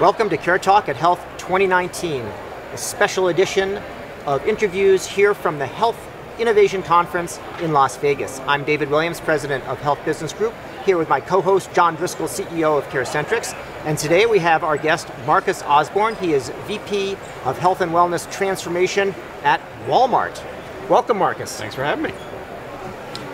Welcome to Care Talk at HLTH 2019, a special edition of interviews here from the Health Innovation Conference in Las Vegas. I'm David Williams, President of Health Business Group, here with my co-host John Driscoll, CEO of CareCentrix. and today we have our guest Marcus Osborne. He is VP of Health and Wellness Transformation at Walmart. Welcome, Marcus. Thanks for having me.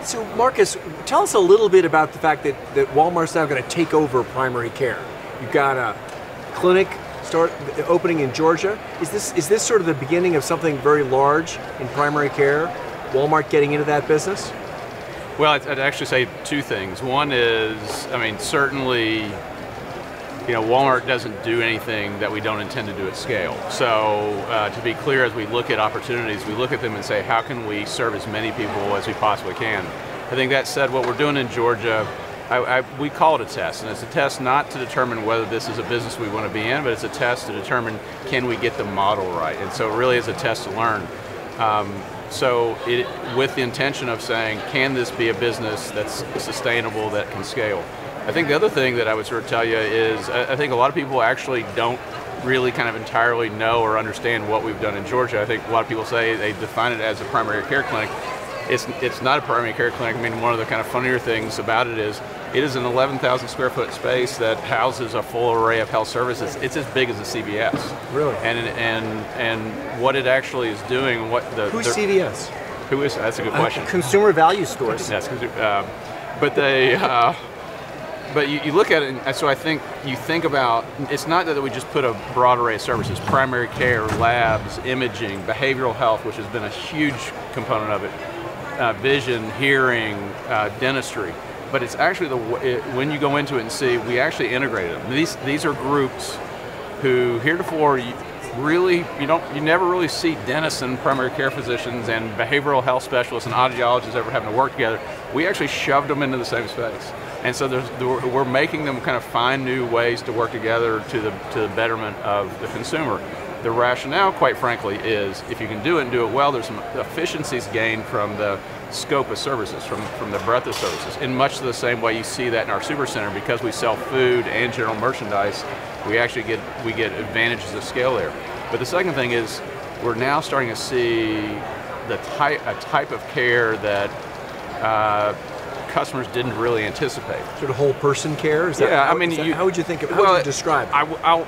So, Marcus, tell us a little bit about the fact that, that Walmart's now going to take over primary care. You've got a clinic start opening in Georgia. Is this is this sort of the beginning of something very large in primary care? Walmart getting into that business? Well, I'd, I'd actually say two things. One is, I mean, certainly, you know, Walmart doesn't do anything that we don't intend to do at scale. So, uh, to be clear, as we look at opportunities, we look at them and say, how can we serve as many people as we possibly can? I think that said, what we're doing in Georgia I, I, we call it a test, and it's a test not to determine whether this is a business we want to be in, but it's a test to determine can we get the model right. And so it really is a test to learn. Um, so it, with the intention of saying, can this be a business that's sustainable, that can scale? I think the other thing that I would sort of tell you is, I, I think a lot of people actually don't really kind of entirely know or understand what we've done in Georgia. I think a lot of people say they define it as a primary care clinic. It's, it's not a primary care clinic. I mean, one of the kind of funnier things about it is it is an 11,000 square foot space that houses a full array of health services. It's as big as a CVS. Really? And and and what it actually is doing, what the who's CVS? Who is? That's a good uh, question. Uh, consumer value stores. Yes, uh, but they. Uh, but you, you, look at it, and so I think you think about it's not that we just put a broad array of services primary care, labs, imaging, behavioral health, which has been a huge component of it, uh, vision, hearing, uh, dentistry but it's actually the it, when you go into it and see, we actually integrated them. These these are groups who heretofore you really you don't you never really see dentists and primary care physicians and behavioral health specialists and audiologists ever having to work together. We actually shoved them into the same space, and so we're making them kind of find new ways to work together to the to the betterment of the consumer. The rationale, quite frankly, is if you can do it and do it well, there's some efficiencies gained from the scope of services, from, from the breadth of services. In much the same way you see that in our supercenter, because we sell food and general merchandise, we actually get we get advantages of scale there. But the second thing is we're now starting to see the type a type of care that uh, customers didn't really anticipate. Sort of whole person care? Is that, yeah, how, I mean, you, how would you think of, how well, would you describe it? I, will I'll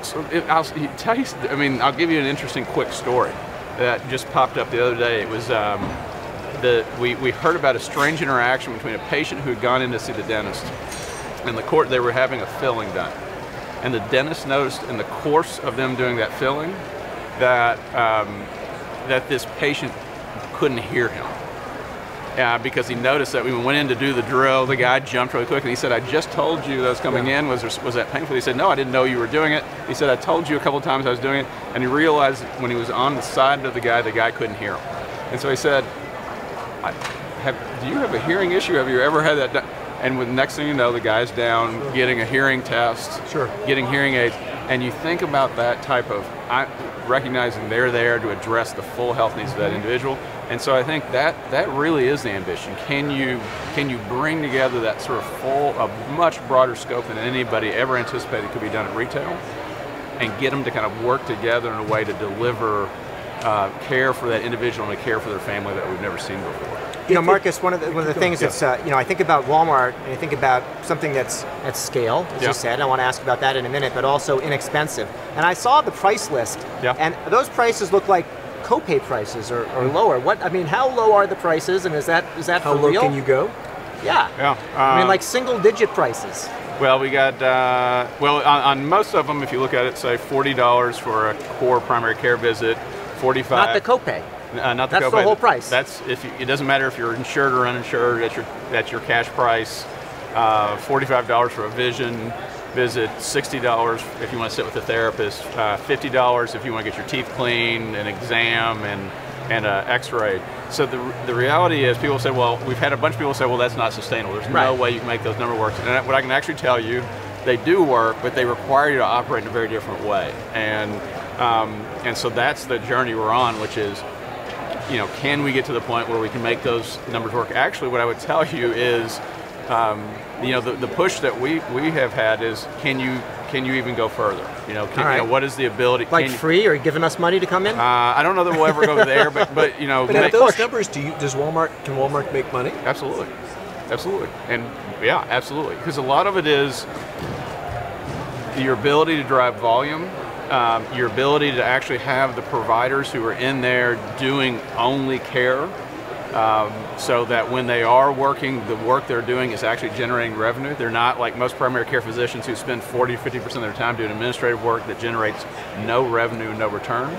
tell you, I mean, I'll give you an interesting quick story that just popped up the other day. It was, um, the, we, we heard about a strange interaction between a patient who had gone in to see the dentist and the court, they were having a filling done. And the dentist noticed in the course of them doing that filling that, um, that this patient couldn't hear him uh, because he noticed that we went in to do the drill. The guy jumped really quick and he said, I just told you that was coming yeah. in. Was, there, was that painful? He said, No, I didn't know you were doing it. He said, I told you a couple of times I was doing it. And he realized when he was on the side of the guy, the guy couldn't hear him. And so he said, have, Do you have a hearing issue? Have you ever had that done? And with next thing you know, the guy's down sure. getting a hearing test, sure. getting hearing aids. And you think about that type of I, recognizing they're there to address the full health needs of that mm-hmm. individual and so I think that that really is the ambition. Can you can you bring together that sort of full, a much broader scope than anybody ever anticipated could be done at retail, and get them to kind of work together in a way to deliver uh, care for that individual and care for their family that we've never seen before. You know, Marcus, one of the, one of the things yeah. that's, uh, you know, I think about Walmart and I think about something that's at scale, as yeah. you said. I want to ask about that in a minute, but also inexpensive. And I saw the price list, yeah. and those prices look like copay prices are, are lower. What I mean, how low are the prices, and is that is that how for low can you go? Yeah. Yeah. Uh, I mean, like single digit prices. Well, we got uh, well on, on, most of them. If you look at it, say forty dollars for a core primary care visit, forty-five. Not the copay. Uh, not the that's copay. the whole price. That's if you, it doesn't matter if you're insured or uninsured. That's your that's your cash price. Uh, Forty-five dollars for a vision visit, $60 if you want to sit with a therapist, uh, $50 if you want to get your teeth cleaned, an exam, and and an x-ray. So the, the reality is people say, well, we've had a bunch of people say, well, that's not sustainable. There's right. no way you can make those number work. And what I can actually tell you, they do work, but they require you to operate in a very different way. And, um, and so that's the journey we're on, which is, you know, can we get to the point where we can make those numbers work? Actually, what I would tell you is, um, you know, the, the push that we, we have had is can you can you even go further? You know, can, All right. you know what is the ability? Like can you- free or giving us money to come in? uh, I don't know that we'll ever go there, but but you know, But ma- at those push. numbers, do you does Walmart can Walmart make money? Absolutely, absolutely, and yeah, absolutely. Because a lot of it is your ability to drive volume, um, your ability to actually have the providers who are in there doing only care, um, so that when they are working, the work they're doing is actually generating revenue. They're not like most primary care physicians who spend 40, 50% of their time doing administrative work that generates no revenue, no return.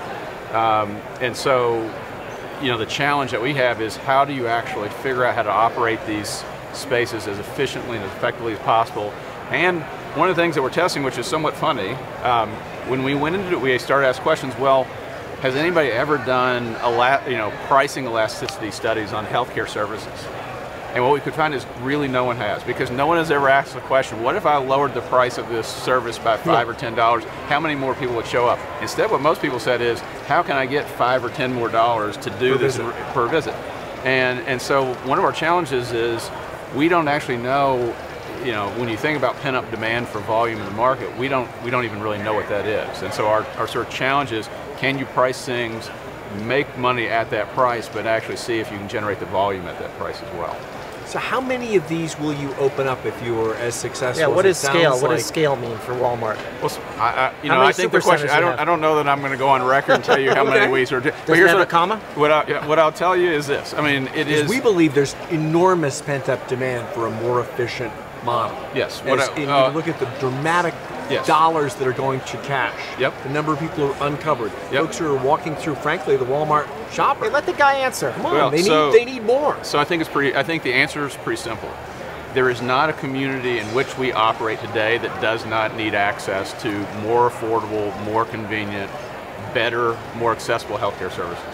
Um, and so you know, the challenge that we have is how do you actually figure out how to operate these spaces as efficiently and effectively as possible. And one of the things that we're testing, which is somewhat funny, um, when we went into it, we started to ask questions. Well, has anybody ever done you know pricing elasticity studies on healthcare services? And what we could find is really no one has, because no one has ever asked the question, what if I lowered the price of this service by five or ten dollars? How many more people would show up? Instead, what most people said is, how can I get five or ten more dollars to do Per this visit. r- per visit? And and so one of our challenges is we don't actually know, you know, when you think about pent up demand for volume in the market, we don't we don't even really know what that is. And so our, our sort of challenge is, can you price things, make money at that price, but actually see if you can generate the volume at that price as well. So how many of these will you open up if you are as successful? yeah, as what it is scale? What like? does scale mean for Walmart? Well, s- I, I- you How know, I think the supercenters question. I don't. have? I don't know that I'm going to go on record and tell you how Okay. many we sort of. Does but it here's have what, a comma? What, I, yeah, what I'll tell you is this. I mean, it Because is. we believe there's enormous pent-up demand for a more efficient model. Yes, what As I- in, uh, you look at the dramatic Yes. dollars that are going to cash. Yep. The number of people who are uncovered. Yep. Folks who are walking through, frankly, the Walmart shopper. Hey, let the guy answer. Come on, Well, they so- need they need more. So I think it's pretty. I think the answer is pretty simple. There is not a community in which we operate today that does not need access to more affordable, more convenient, better, more accessible healthcare services.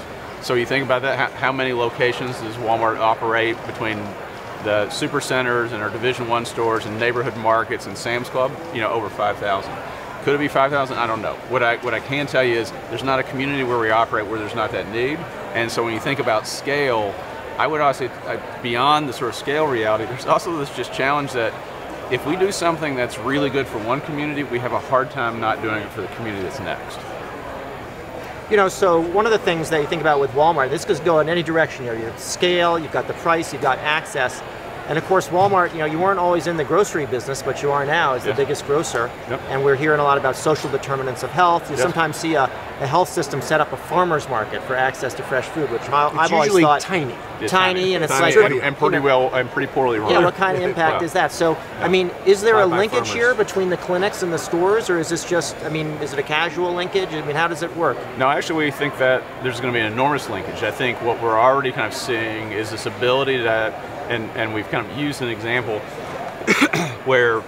So you think about that. How, how many locations does Walmart operate between the super centers and our Division One stores and neighborhood markets and Sam's Club? You know, over 5,000. Could it be 5,000? I don't know. What I what I can tell you is there's not a community where we operate where there's not that need. And so when you think about scale, I would also say uh, beyond the sort of scale reality, there's also this just challenge that if we do something that's really good for one community, we have a hard time not doing it for the community that's next. You know, so one of the things that you think about with Walmart, this could go in any direction here. You have scale, you've got the price, you've got access. And of course, Walmart, you know, you weren't always in the grocery business, but you are now as the Yeah. biggest grocer. Yep. And we're hearing a lot about social determinants of health. You Yep. sometimes see a, a health system set up a farmer's market for access to fresh food, which I, I've always usually thought tiny. It's tiny, and it's Tiny like and, what- and pretty you know, well and pretty poorly run. Yeah, what kind of impact Yeah. is that? So, I mean, is there a linkage here between the clinics and the stores, or is this just, I mean, is it a casual linkage? I mean, how does it work? No, actually, we think that there's going to be an enormous linkage. I think what we're already kind of seeing is this ability that, and, and we've kind of used an example where,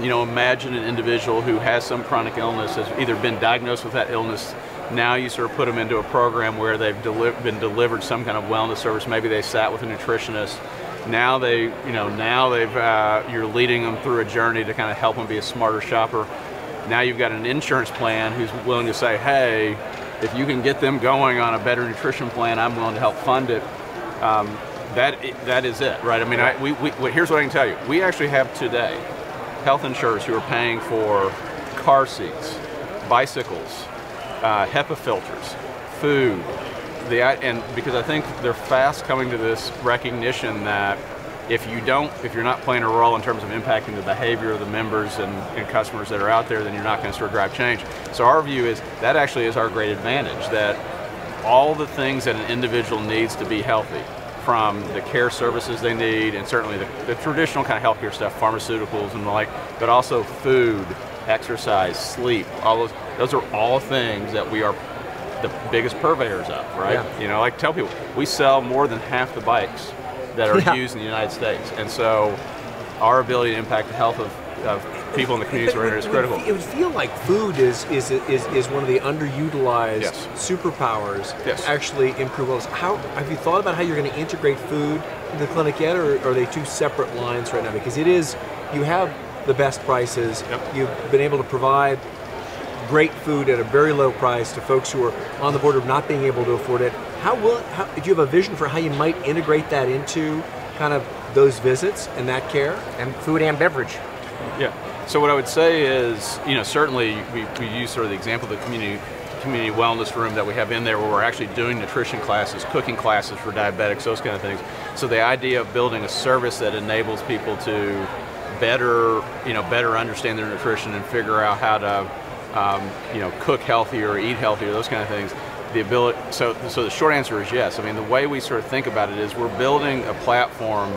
you know, imagine an individual who has some chronic illness, has either been diagnosed with that illness. Now you sort of put them into a program where they've deli- been delivered some kind of wellness service. Maybe they sat with a nutritionist. Now they, you know, now they've, uh, you're leading them through a journey to kind of help them be a smarter shopper. Now you've got an insurance plan who's willing to say, hey, if you can get them going on a better nutrition plan, I'm willing to help fund it. Um, that that is it, right? I mean, I, we, we, here's what I can tell you: we actually have today health insurers who are paying for car seats, bicycles, uh, HEPA filters, food. The and because I think they're fast coming to this recognition that if you don't, if you're not playing a role in terms of impacting the behavior of the members and, and customers that are out there, then you're not going to sort of drive change. So our view is that actually is our great advantage that all the things that an individual needs to be healthy, from the care services they need, and certainly the, the traditional kind of healthcare stuff, pharmaceuticals and the like, but also food, exercise, sleep, all those, those are all things that we are the biggest purveyors of, right? Yeah. You know, like tell people, we sell more than half the bikes that are Yeah. used in the United States. And so our ability to impact the health of, of people in the communities we're in is critical. It would feel like food is is is, is one of the underutilized Yes. superpowers Yes. to actually improve wellness. How have you thought about how you're going to integrate food into the clinic yet, or are they two separate lines right now? Because it is you have the best prices. Yep. You've been able to provide great food at a very low price to folks who are on the border of not being able to afford it. How will how, do you have a vision for how you might integrate that into kind of those visits and that care? And food and beverage. Yeah. So what I would say is, you know, certainly we, we use sort of the example of the community community wellness room that we have in there where we're actually doing nutrition classes, cooking classes for diabetics, those kind of things. So the idea of building a service that enables people to better, you know, better understand their nutrition and figure out how to, um, you know, cook healthier, eat healthier, those kind of things. The ability, so, so the short answer is yes. I mean, the way we sort of think about it is we're building a platform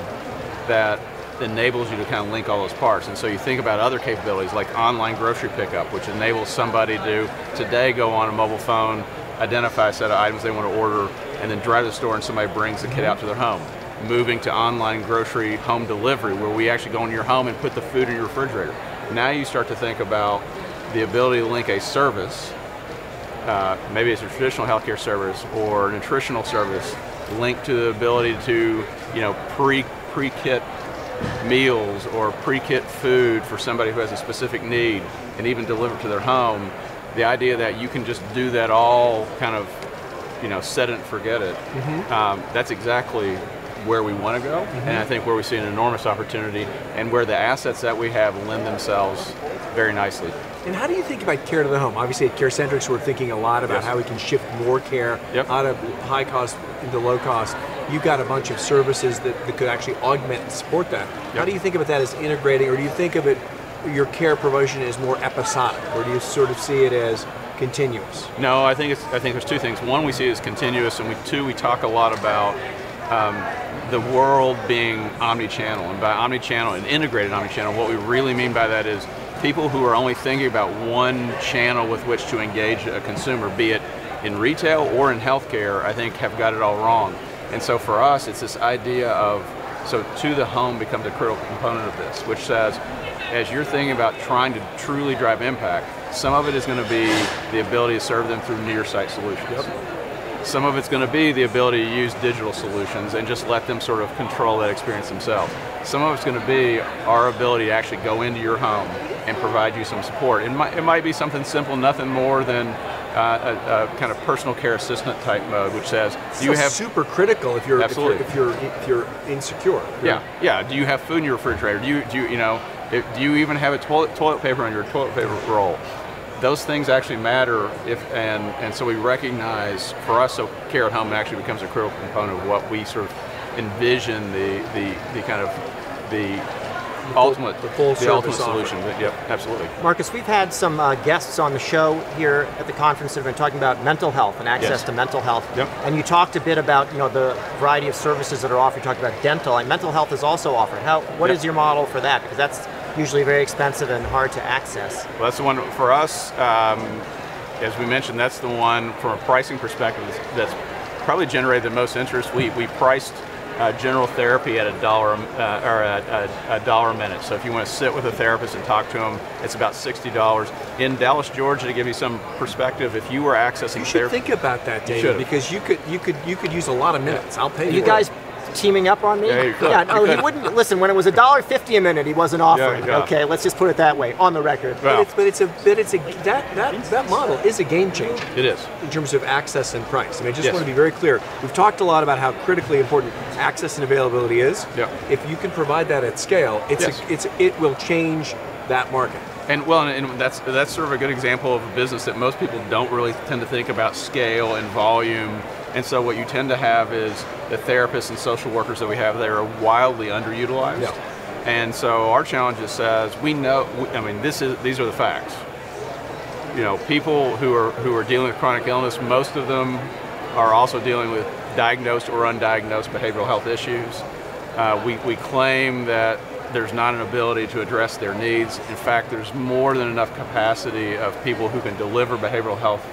that enables you to kind of link all those parts. And so you think about other capabilities like online grocery pickup, which enables somebody to today go on a mobile phone, identify a set of items they want to order, and then drive to the store and somebody brings the kit out to their home. Moving to online grocery home delivery, where we actually go into your home and put the food in your refrigerator. Now you start to think about the ability to link a service, uh, maybe it's a traditional healthcare service or nutritional service, linked to the ability to, you know, pre pre-kit meals or pre-kit food for somebody who has a specific need and even delivered to their home, the idea that you can just do that all kind of, you know, set it and forget it, mm-hmm. um, that's exactly where we want to go, mm-hmm. and I think where we see an enormous opportunity, and where the assets that we have lend themselves very nicely. And how do you think about care to the home? Obviously, at CareCentrix, we're thinking a lot about yes. how we can shift more care yep. out of high cost into low cost you've got a bunch of services that, that could actually augment and support that. Yep. How do you think about that as integrating, or do you think of it, your care provision is more episodic, or do you sort of see it as continuous? No, I think it's, I think there's two things. One, we see it as continuous, and we, two, we talk a lot about um, the world being omni-channel, and by omni-channel and integrated omni-channel, what we really mean by that is people who are only thinking about one channel with which to engage a consumer, be it in retail or in healthcare, I think have got it all wrong. And so for us, it's this idea of, so to the home becomes a critical component of this, which says, as you're thinking about trying to truly drive impact, some of it is going to be the ability to serve them through near site solutions. Yep. Some of it's going to be the ability to use digital solutions and just let them sort of control that experience themselves. Some of it's going to be our ability to actually go into your home and provide you some support. It might, it might be something simple, nothing more than uh, a, a, kind of personal care assistant type mode, which says, "Do you have super critical if you're absolutely. if you're if you're, if you're insecure?" Yeah, yeah. Do you have food in your refrigerator? Do you do you, you know? If, do you even have a toilet toilet paper on your toilet paper roll? Those things actually matter if and and so we recognize for us, so care at home actually becomes a critical component of what we sort of envision the the the kind of the the ultimate, the full the ultimate solution. Yep, absolutely. Marcus, we've had some uh, guests on the show here at the conference that have been talking about mental health and access yes. to mental health. Yep. And you talked a bit about you know the variety of services that are offered. You talked about dental and mental health is also offered. How what yep. is your model for that? Because that's usually very expensive and hard to access. Well, that's the one for us. Um, as we mentioned, that's the one from a pricing perspective that's probably generated the most interest. We we priced uh, general therapy at a dollar uh, or a, a, a, dollar a minute. So if you want to sit with a therapist and talk to them, it's about sixty dollars. In Dallas, Georgia, to give you some perspective, if you were accessing you should therapy, think about that, David, because you could you could you could use a lot of minutes. I'll pay you. You guys teaming up on me? Yeah, yeah no, he wouldn't listen. When it was a dollar fifty a minute, he wasn't offering. Yeah, yeah. Okay, let's just put it that way on the record. Well, but, it's, but it's a but it's a that that that model is a game changer. It is in terms of access and price. I mean, I just yes. want to be very clear. We've talked a lot about how critically important access and availability is. Yeah. If you can provide that at scale, it's yes. a, it's it will change that market. And well, and that's that's sort of a good example of a business that most people don't really tend to think about scale and volume and so what you tend to have is the therapists and social workers that we have there are wildly underutilized. Yeah. And so our challenge is says we know. I mean, this is these are the facts. You know, people who are who are dealing with chronic illness, most of them are also dealing with diagnosed or undiagnosed behavioral health issues. Uh, we, we claim that there's not an ability to address their needs. In fact, there's more than enough capacity of people who can deliver behavioral health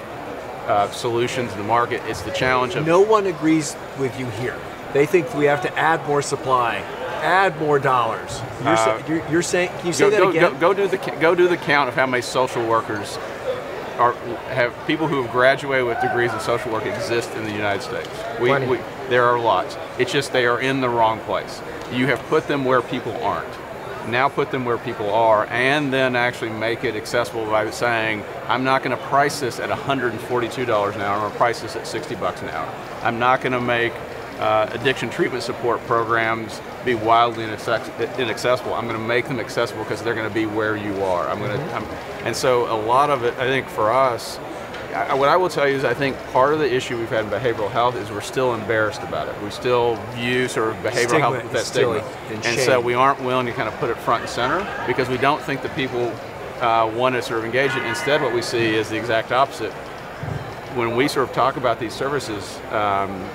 uh, solutions in the market. It's the challenge of no one agrees with you here. They think we have to add more supply, add more dollars. You're, uh, you're, you're saying? Can you say go, that go, again? Go, go, do the go do the count of how many social workers are have people who have graduated with degrees in social work exist in the United States. We, we, there are lots. It's just they are in the wrong place. You have put them where people aren't now put them where people are, and then actually make it accessible by saying, I'm not going to price this at $142 an hour, I'm going to price this at 60 bucks an hour. I'm not going to make uh, addiction treatment support programs be wildly inaccessible. I'm going to make them accessible because they're going to be where you are. I'm going to, and so a lot of it, I think, for us, I, what I will tell you is I think part of the issue we've had in behavioral health is we're still embarrassed about it. We still view sort of behavioral stigma health with that stigma. And, and so we aren't willing to kind of put it front and center because we don't think that people uh, want to sort of engage it. Instead, what we see is the exact opposite. When we sort of talk about these services, um,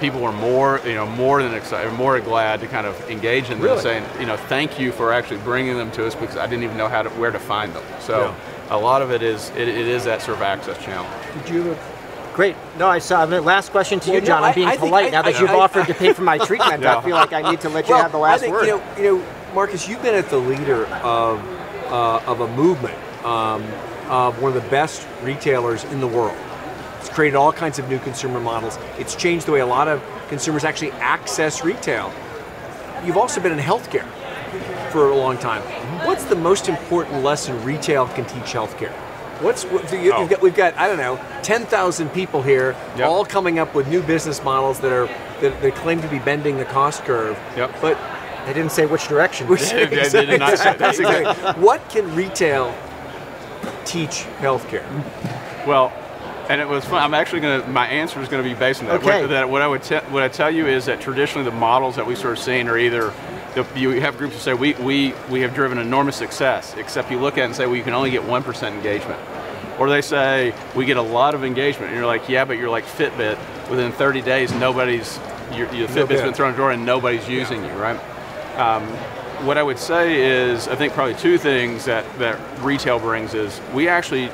people are more, you know, more than excited, more glad to kind of engage in them, really? saying, you know, thank you for actually bringing them to us because I didn't even know how to, where to find them. So. Yeah a lot of it is it, it is that sort of access channel. Did you Great. No, I saw. The last question to well, you, John. No, I'm being I, I polite think, now that you've offered to pay for my treatment. I feel like I need to let well, you have the last think, word. You know, you know, Marcus, you've been at the leader of uh, of a movement um, of one of the best retailers in the world. It's created all kinds of new consumer models. It's changed the way a lot of consumers actually access retail. You've also been in healthcare for a long time. What's the most important lesson retail can teach healthcare? What's what, you, oh. got, we've got I don't know ten thousand people here, yep. all coming up with new business models that are that, that claim to be bending the cost curve. Yep. But they didn't say which direction. Which, exactly. They did not say. Exactly. what can retail teach healthcare? Well, and it was fun. I'm actually going to. My answer is going to be based on that. Okay. What, that, what I would te- what I tell you is that traditionally the models that we sort of seen are either you have groups who say we, we, we have driven enormous success, except you look at it and say, well, you can only get 1% engagement. Or they say, we get a lot of engagement. And you're like, yeah, but you're like Fitbit. Within 30 days, nobody's, your, your Fitbit's been thrown in the door and nobody's using yeah. you, right? Um, what I would say is, I think probably two things that, that retail brings is, we actually,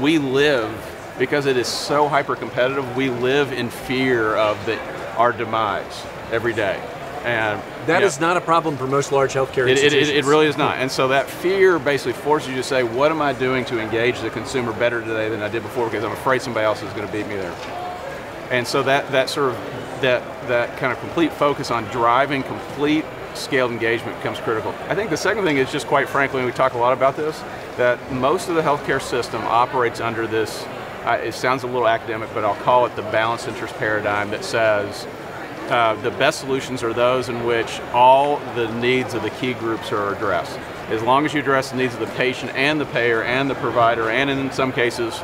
we live, because it is so hyper competitive, we live in fear of the, our demise every day. And that is not a problem for most large healthcare it, institutions. It, it, it, really is not. And so that fear basically forces you to say, what am I doing to engage the consumer better today than I did before because I'm afraid somebody else is going to beat me there. And so that, that sort of, that, that kind of complete focus on driving complete scaled engagement becomes critical. I think the second thing is just quite frankly, and we talk a lot about this, that most of the healthcare system operates under this, uh, it sounds a little academic, but I'll call it the balanced interest paradigm that says uh, the best solutions are those in which all the needs of the key groups are addressed. As long as you address the needs of the patient and the payer and the provider and in some cases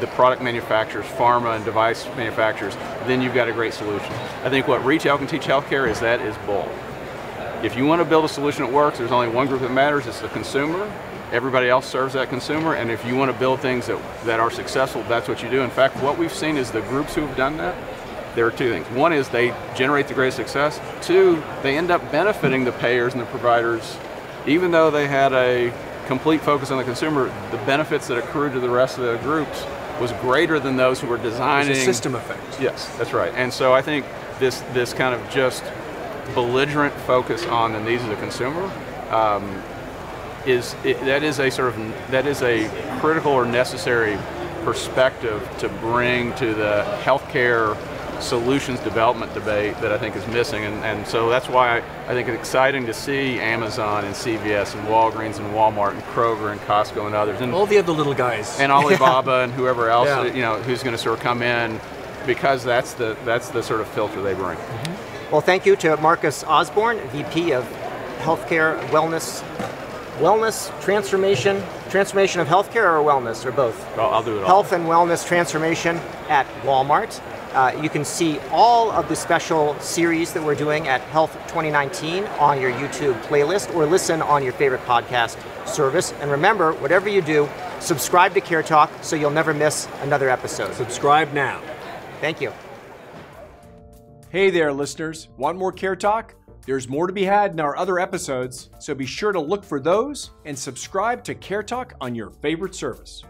the product manufacturers, pharma and device manufacturers, then you've got a great solution. I think what retail can teach healthcare is that is bull. If you want to build a solution that works, there's only one group that matters, it's the consumer. Everybody else serves that consumer, and if you want to build things that, that are successful, that's what you do. In fact, what we've seen is the groups who have done that there are two things. One is they generate the greatest success. Two, they end up benefiting the payers and the providers, even though they had a complete focus on the consumer. The benefits that accrued to the rest of the groups was greater than those who were designing. It's a system effect. Yes, that's right. And so I think this this kind of just belligerent focus on the needs of the consumer um, is it, that is a sort of that is a critical or necessary perspective to bring to the healthcare solutions development debate that I think is missing. And, and so that's why I, I, think it's exciting to see Amazon and CVS and Walgreens and Walmart and Kroger and Costco and others. And all the other little guys. And Alibaba and whoever else, yeah. you know, who's going to sort of come in because that's the, that's the sort of filter they bring. Mm-hmm. Well, thank you to Marcus Osborne, VP of Healthcare Wellness wellness transformation, transformation of healthcare or wellness, or both? I'll do it all. Health and wellness transformation at Walmart. Uh, you can see all of the special series that we're doing at HLTH 2019 on your YouTube playlist or listen on your favorite podcast service. And remember, whatever you do, subscribe to Care Talk so you'll never miss another episode. Subscribe now. Thank you. Hey there, listeners. Want more Care Talk? There's more to be had in our other episodes, so be sure to look for those and subscribe to Care Talk on your favorite service.